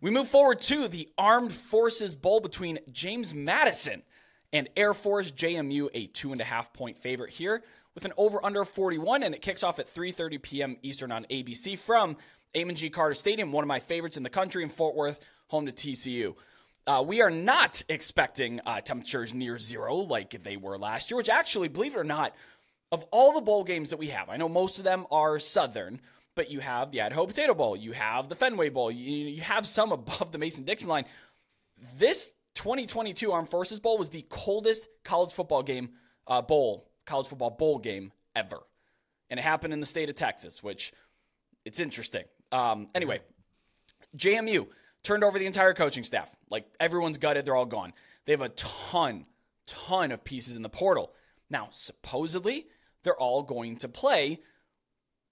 We move forward to the Armed Forces Bowl between James Madison and Air Force JMU, a two and a half point favorite here with an over under 41, and it kicks off at 3:30 p.m. Eastern on ABC from Amon G. Carter Stadium, one of my favorites in the country in Fort Worth, home to TCU. Uh, we are not expecting uh, temperatures near zero like they were last year, which actually, believe it or not, of all the bowl games that we have, I know most of them are Southern, but you have the Idaho Potato Bowl, you have the Fenway Bowl, you, you have some above the Mason Dixon line. This 2022 Armed Forces Bowl was the coldest college football game uh, bowl, college football bowl game ever, and it happened in the state of Texas, which it's interesting. Um, anyway, JMU turned over the entire coaching staff. Like everyone's gutted, they're all gone. They have a ton, ton of pieces in the portal. Now, supposedly, they're all going to play,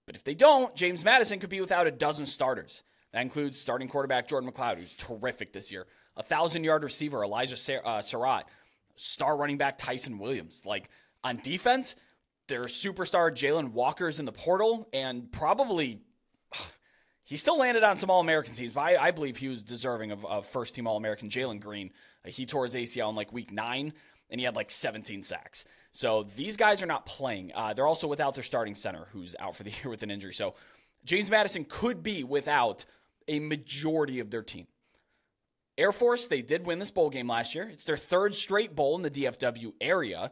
but if they don't, James Madison could be without a dozen starters. That includes starting quarterback Jordan McCloud, who's terrific this year, a thousand yard receiver Elijah Ser- uh, Sarratt, star running back Tyson Williams. Like on defense, their superstar Jailin Walker's in the portal, and probably he still landed on some All American teams, but I, I, believe he was deserving of, of first team All American. Jalen Green, uh, he tore his ACL in like week nine, and he had like 17 sacks. So these guys are not playing. Uh, they're also without their starting center, who's out for the year with an injury. So James Madison could be without a majority of their team. Air Force, they did win this bowl game last year. It's their third straight bowl in the DFW area,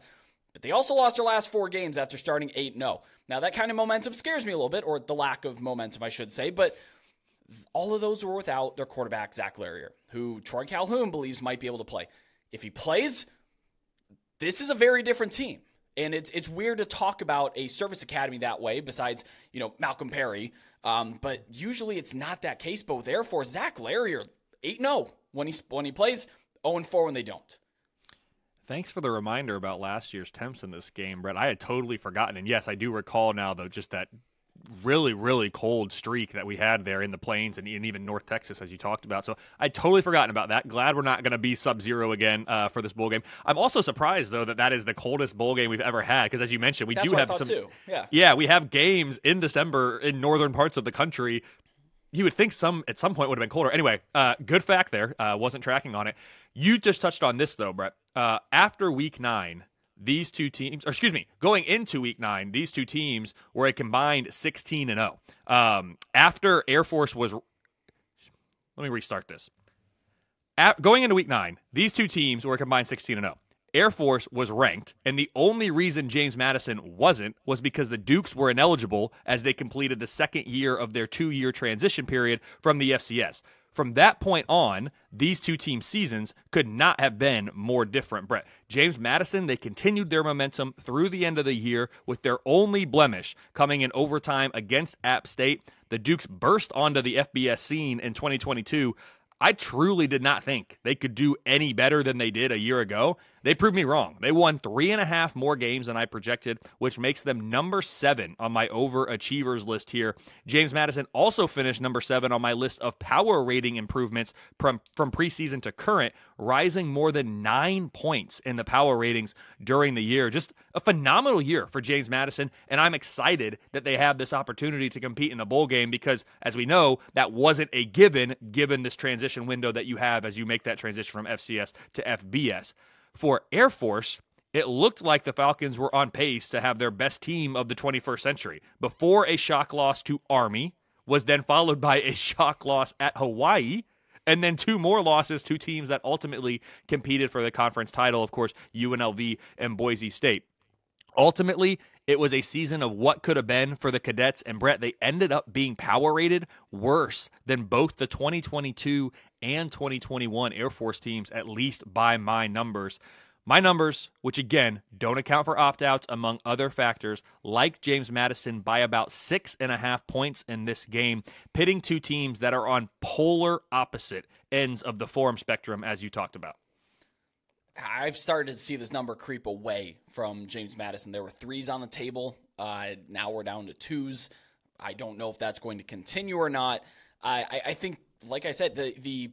but they also lost their last four games after starting 8 0. Now, that kind of momentum scares me a little bit, or the lack of momentum, I should say, but all of those were without their quarterback, Zac Larrier, who Troy Calhoun believes might be able to play. If he plays, this is a very different team. And it's it's weird to talk about a service academy that way, besides, you know, Malcolm Perry. Um, but usually it's not that case. But with Air Force, Zac Larrier, 8 0 when he, when he plays, 0 4 when they don't. Thanks for the reminder about last year's temps in this game, Brett. I had totally forgotten. And yes, I do recall now, though, just that really, really cold streak that we had there in the plains and, even North Texas, as you talked about. So I'd totally forgotten about that. Glad we're not going to be sub zero again uh, for this bowl game. I'm also surprised, though, that that is the coldest bowl game we've ever had. Because as you mentioned, we That's do have some. Too. Yeah. Yeah, we have games in December in northern parts of the country. You would think some at some point would have been colder. Anyway, uh, good fact there. Uh, wasn't tracking on it. You just touched on this though, Brett. Uh, after week nine, these two teams, or excuse me, going into week nine, these two teams were a combined 16 and 0. Um, after Air Force was, let me restart this. At, going into week nine, these two teams were combined 16 and 0. Air Force was ranked, and the only reason James Madison wasn't was because the Dukes were ineligible as they completed the second year of their two year transition period from the FCS. From that point on, these two team seasons could not have been more different. Brett, James Madison, they continued their momentum through the end of the year with their only blemish coming in overtime against App State. The Dukes burst onto the FBS scene in 2022. I truly did not think they could do any better than they did a year ago. They proved me wrong. They won three and a half more games than I projected, which makes them number seven on my overachievers list here. James Madison also finished number seven on my list of power rating improvements from, from preseason to current, rising more than nine points in the power ratings during the year. Just a phenomenal year for James Madison, and I'm excited that they have this opportunity to compete in a bowl game because, as we know, that wasn't a given given this transition window that you have as you make that transition from FCS to FBS. For Air Force, it looked like the Falcons were on pace to have their best team of the 21st century before a shock loss to Army was then followed by a shock loss at Hawaii and then two more losses to teams that ultimately competed for the conference title, of course, UNLV and Boise State. Ultimately, it was a season of what could have been for the cadets, and Brett, they ended up being power rated worse than both the 2022 and 2021 Air Force teams, at least by my numbers. My numbers, which again don't account for opt outs among other factors, like James Madison by about six and a half points in this game, pitting two teams that are on polar opposite ends of the form spectrum, as you talked about. I've started to see this number creep away from James Madison. There were threes on the table. Uh, now we're down to twos. I don't know if that's going to continue or not. I, I, think, like I said, the the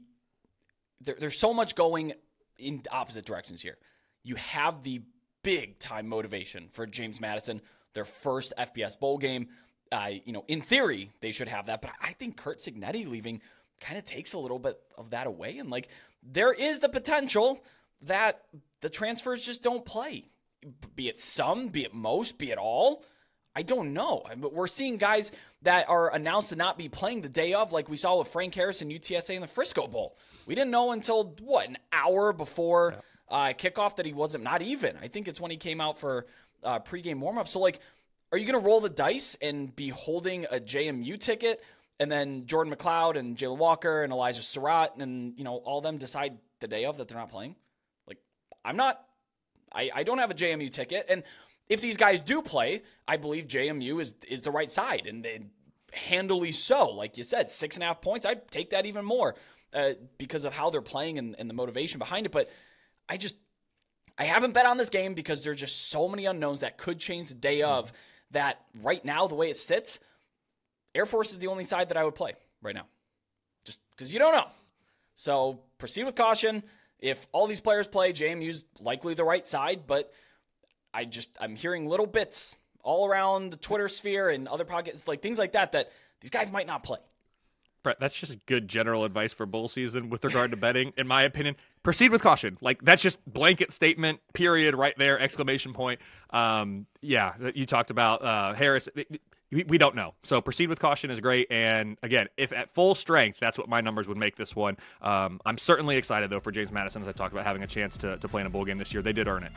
there, there's so much going in opposite directions here. You have the big time motivation for James Madison, their first FBS bowl game. Uh, you know, in theory, they should have that, but I think Kurt Cignetti leaving kind of takes a little bit of that away. And like, there is the potential that the transfers just don't play, be it some, be it most, be it all. I don't know. But we're seeing guys that are announced to not be playing the day of, like we saw with Frank Harris and UTSA in the Frisco Bowl. We didn't know until what an hour before uh, kickoff that he wasn't not even. I think it's when he came out for uh, pregame warmup. So like, are you going to roll the dice and be holding a JMU ticket, and then Jordan McCloud and Jailin Walker and Elijah Sarratt and you know all them decide the day of that they're not playing? I'm not. I, I don't have a JMU ticket, and if these guys do play, I believe JMU is is the right side, and, and handily so. Like you said, six and a half points. I'd take that even more uh, because of how they're playing and, and the motivation behind it. But I just I haven't bet on this game because there's just so many unknowns that could change the day of. That right now, the way it sits, Air Force is the only side that I would play right now, just because you don't know. So proceed with caution. If all these players play, JMU's likely the right side, but I just I'm hearing little bits all around the Twitter sphere and other pockets, like things like that, that these guys might not play. Brett, that's just good general advice for bowl season with regard to betting, in my opinion. Proceed with caution. Like that's just blanket statement, period, right there, exclamation point. Um, yeah, that you talked about uh, Harris. We, we don't know. So proceed with caution is great. And again, if at full strength, that's what my numbers would make this one. Um, I'm certainly excited though for James Madison as I talked about having a chance to, to play in a bowl game this year. They did earn it.